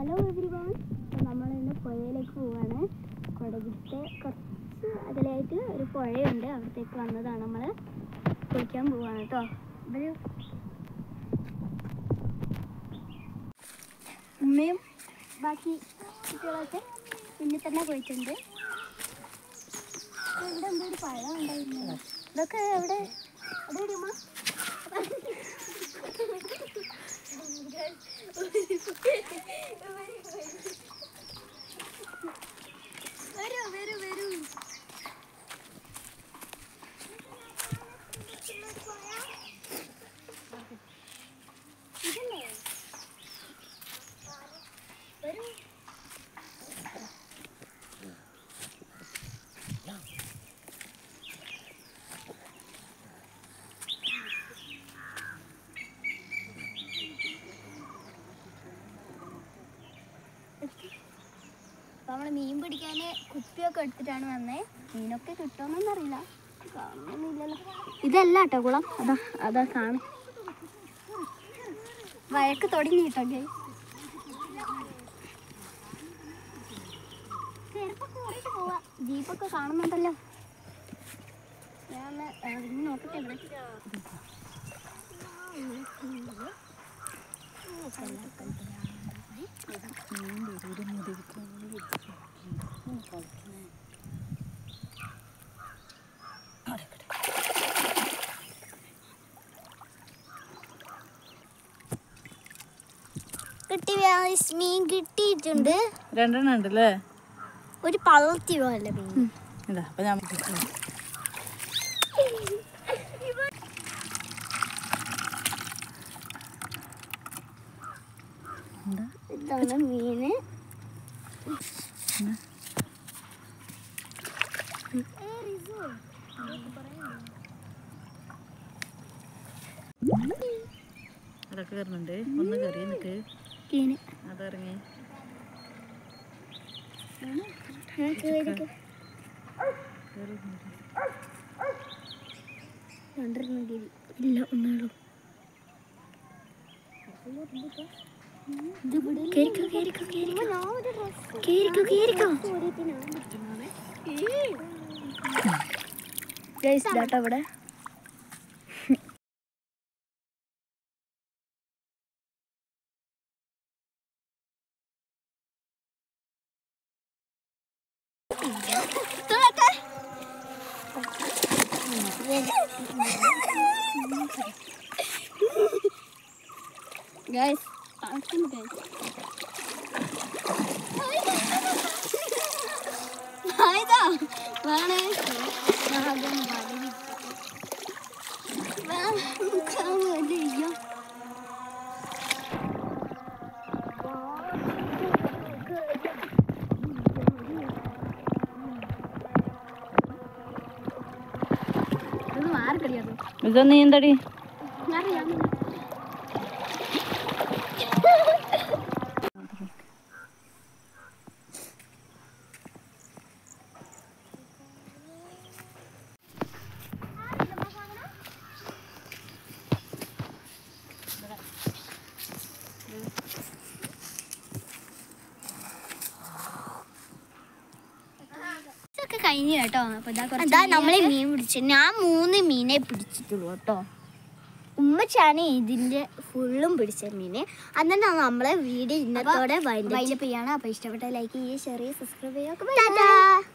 Hello everyone നമ്മൾ ഇന്ന് പുഴയിലേക്ക് പോവാണ്. കുടകിട്ട് കുറച്ച് അകലെയായിട്ട് ഒരു പുഴയുണ്ട്. അവിടത്തേക്ക് വന്നതാണ് നമ്മൾ കുളിക്കാൻ പോവാണ് കേട്ടോ ഇവരും ഉമ്മയും ബാക്കി കുട്ടികളൊക്കെ മുന്നിൽ തന്നെ പോയിട്ടുണ്ട്. ഇവിടെ എന്തോ ഒരു പഴം ഉണ്ടായിരുന്നു. ഇതൊക്കെ എവിടെ? എവിടെ ഉമ്മ? അപ്പൊ നമ്മൾ മീൻ പിടിക്കാൻ കുപ്പിയൊക്കെ എടുത്തിട്ടാണ് വന്നേ. മീനൊക്കെ കിട്ടുമെന്നൊന്നും കാണുന്നില്ലല്ലോ ഇതല്ല കേട്ടോ കുളം. അതാ അതാ കാണും. വഴക്ക് തുടങ്ങി കേട്ടോ ഗൈ ജീപ്പൊക്കെ കാണുന്നുണ്ടല്ലോ. ഞാൻ നോക്കട്ടെ ഇവിടെ. കിട്ടി മീൻ കിട്ടിയിട്ടുണ്ട്. രണ്ടെണ്ണം ഉണ്ടല്ലേ? ഒരു പളർത്തി പോലെ മീൻ. ഇതാ അപ്പൊ ഞാൻ ഇതാണ് മീന് അതൊക്കെ കയറുന്നുണ്ട്. ഒന്ന് കയറി നിക്ക് മീന് അതിറങ്ങി. ഇല്ല ഒന്നുള്ളൂ കേറിക്കോ കേറിക്കോ കേറിക്കോ കേറിക്കോ കേറിക്കോ guys Guys, I'm gonna be. Hayda, bana ne? Daha ben bana. Ben kalmadım. ഇതൊന്നും നീന്തടി. കഴിഞ്ഞു കേട്ടോ. അതാ നമ്മളെ മീൻ പിടിച്ചു. ഞാൻ മൂന്ന് മീനെ പിടിച്ചിട്ടുള്ളൂ കേട്ടോ. ഉമ്മച്ചാണ് ഇതിന്റെ ഫുള്ളും പിടിച്ച മീന്. അന്നെ നമ്മളെ വീഡിയോ ഇന്നത്തോടെ വൈൻഡപ്പ് ചെയ്യണം. അപ്പൊ ഇഷ്ടപ്പെട്ട ലൈക്ക് ചെയ്യുക ഷെയർ ചെയ്യുക സബ്സ്ക്രൈബ് ചെയ്യുക.